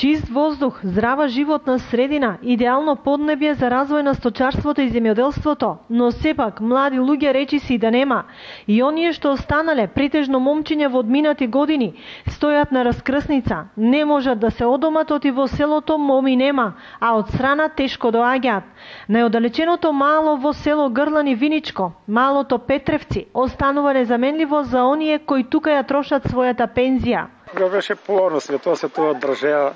Чист воздух, здрава животна средина, идеално поднебје за развој на сточарството и земјоделството, но сепак млади луѓе речи си да нема. И оние што останале, претежно момчиња во одминати години, стојат на раскрсница, не можат да се одомат оти во селото моми нема, а од страна тешко доаѓаат. Најодалеченото мало во село Грлани Виничко, малото Петревци, останува незаменливо за оние кои тука ја трошат својата пензија. Го беше полно све тоа се тоа држеа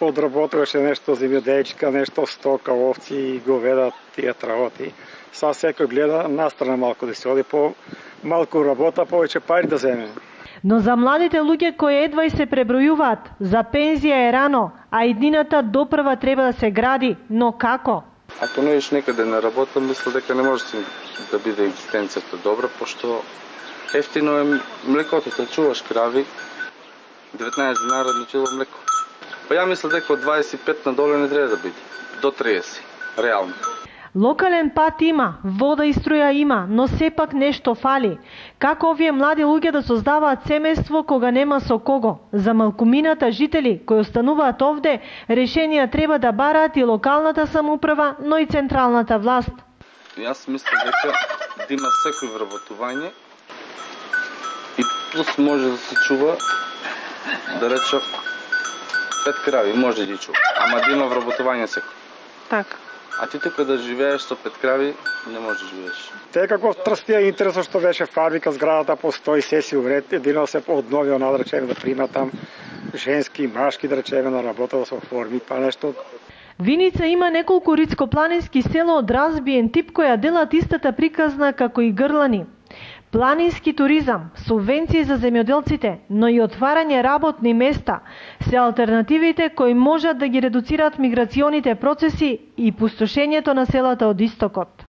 одработуваше нешто земјоделчка, нешто стока, овци и говеда, тие траоти. Са секој гледа настрана малку да се оди по малку работа, повеќе пари да земе. Но за младите луѓе кои едва и се пребројуваат, за пензија е рано, а иднината допрва треба да се гради, но како? Ако не еш некаде на работа, мисля дека не може да биде екзистенцијата добра, пошто ефтино е млекото, да чуваш крави, 19 динара на кило млеко. Па ја мислам дека од 25 на доле не треба да биде. До 30, реално. Локален пат има, вода и струја има, но сепак нешто фали. Како овие млади луѓе да создаваат семејство кога нема со кого? За малкумината жители кои остануваат овде, решенија треба да бараат и локалната самоуправа, но и централната власт. Јас мислам дека да има секој вработување и плюс може да се чува да рече пет крави, може да чува. Ама да има вработување секој. Така. А ти тука да живееш со пет крави, не можеш да живееш. Те како трстија интересно што беше фабрика, зградата постои, се си уред, едино се одновио на да речеме да прима там женски и машки да речеме на работа да се оформи, па нешто Виница има неколку рицкопланински села од разбиен тип која делат истата приказна како и грлани. Планински туризам, субвенции за земјоделците, но и отварање работни места се алтернативите кои можат да ги редуцираат миграционите процеси и пустошењето на селата од истокот.